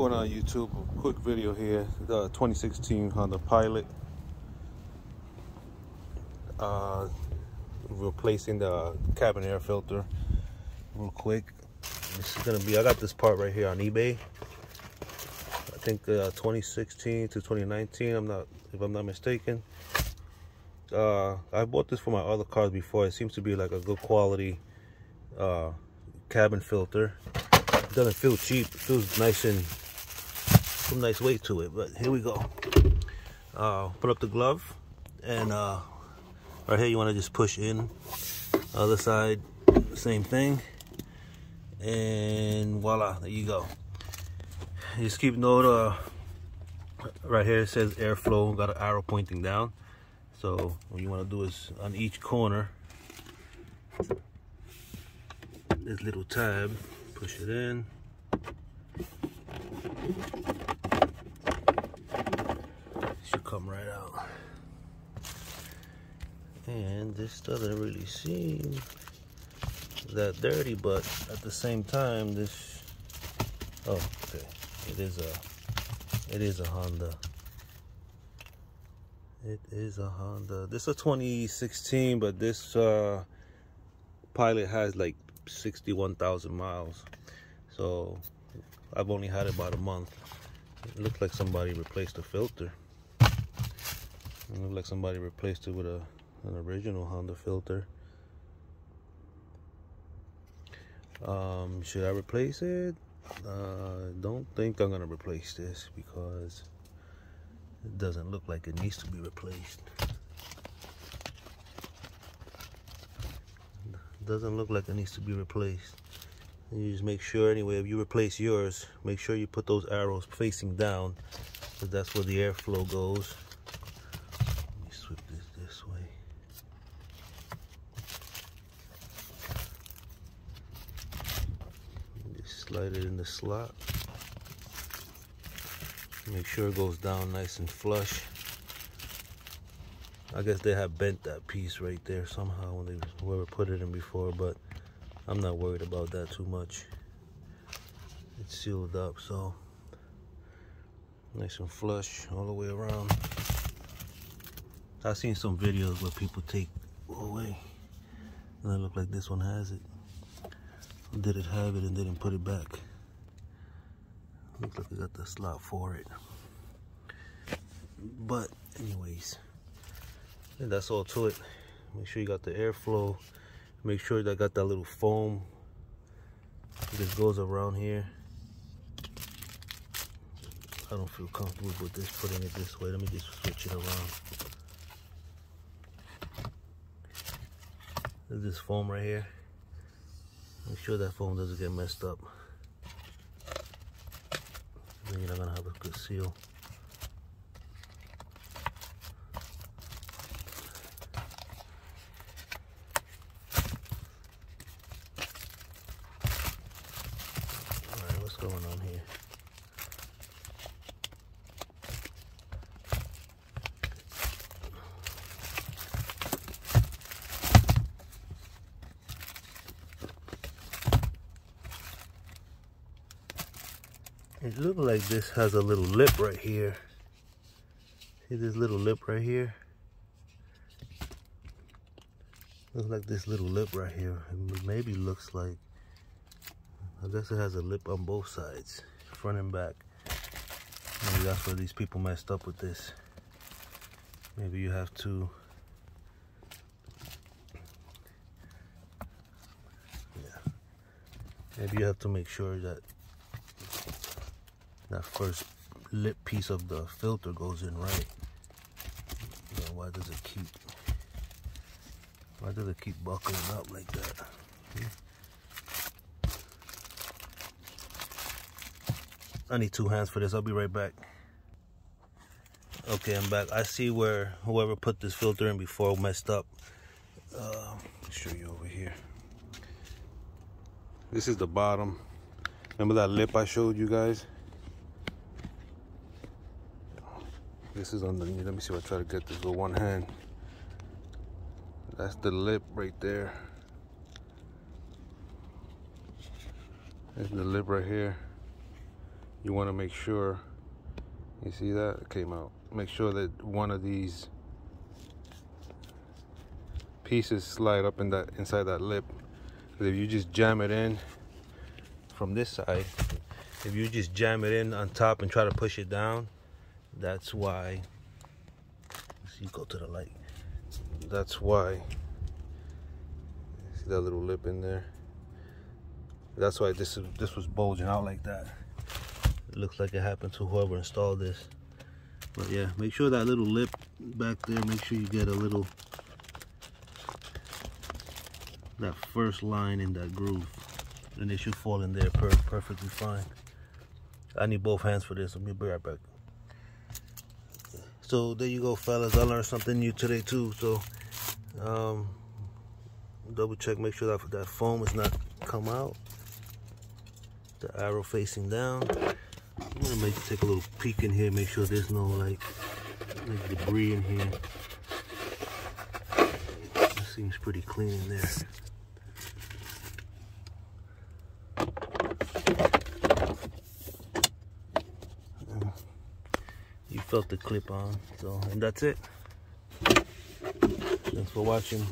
going on YouTube? A quick video here. The 2016 Honda Pilot. Uh, replacing the cabin air filter. Real quick. This is gonna be. I got this part right here on eBay. I think uh, 2016 to 2019. I'm not, if I'm not mistaken. Uh, I bought this for my other cars before. It seems to be like a good quality uh, cabin filter. Doesn't feel cheap. It feels nice and some nice weight to it. But here we go. Uh, put up the glove and uh, right here you want to just push in. Other side, same thing. And voila, there you go. Just keep note. Uh, right here it says airflow. Got an arrow pointing down. So what you want to do is on each corner, this little tab push it in. Should come right out. And this doesn't really seem that dirty, but at the same time, this, oh, okay, it is a, it is a Honda. It is a Honda. This is a 2016, but this uh, Pilot has like 61,000 miles. So I've only had it about a month. It looks like somebody replaced the filter. It like somebody replaced it with a, an original Honda filter. Um, should I replace it? Uh, don't think I'm gonna replace this because it doesn't look like it needs to be replaced. doesn't look like it needs to be replaced. You just make sure anyway, if you replace yours, make sure you put those arrows facing down because that's where the airflow goes. Let me switch this this way. Just slide it in the slot. Make sure it goes down nice and flush. I guess they have bent that piece right there somehow when they whoever put it in before, but I'm not worried about that too much. It's sealed up, so nice and flush all the way around. I've seen some videos where people take away and it look like this one has it. Did it have it and didn't put it back? Looks like it got the slot for it. But anyways, that's all to it. Make sure you got the airflow. Make sure that got that little foam this goes around here. I don't feel comfortable with this putting it this way. Let me just switch it around. This foam right here sure that foam doesn't get messed up. Then you're not gonna have a good seal going on here. It looks like this has a little lip right here. See this little lip right here? Looks like this little lip right here. It maybe looks like I guess it has a lip on both sides, front and back. Maybe that's where these people messed up with this. Maybe you have to yeah. Maybe you have to make sure that that first lip piece of the filter goes in right. Know, why does it keep why does it keep buckling up like that? I need two hands for this. I'll be right back. Okay, I'm back. I see where whoever put this filter in before messed up. Uh, show you over here. This is the bottom. Remember that lip I showed you guys? This is underneath. Let me see if I try to get this with one hand. That's the lip right there. There's the lip right here you want to make sure you see that it came out make sure that one of these pieces slide up in that inside that lip if you just jam it in from this side if you just jam it in on top and try to push it down that's why. You go to the light. That's why. See that little lip in there? That's why this this was bulging out like that. It looks like it happened to whoever installed this. But yeah make sure that little lip back there make sure you get a little that first line in that groove. And it should fall in there per perfectly fine. I need both hands for this. Let me be right back so there you go fellas I learned something new today too so um, double check make sure that that foam is not come out the arrow facing down I'm gonna make take a little peek in here, make sure there's no like, like debris in here. It seems pretty clean in there. You felt the clip on, so and that's it. Thanks for watching.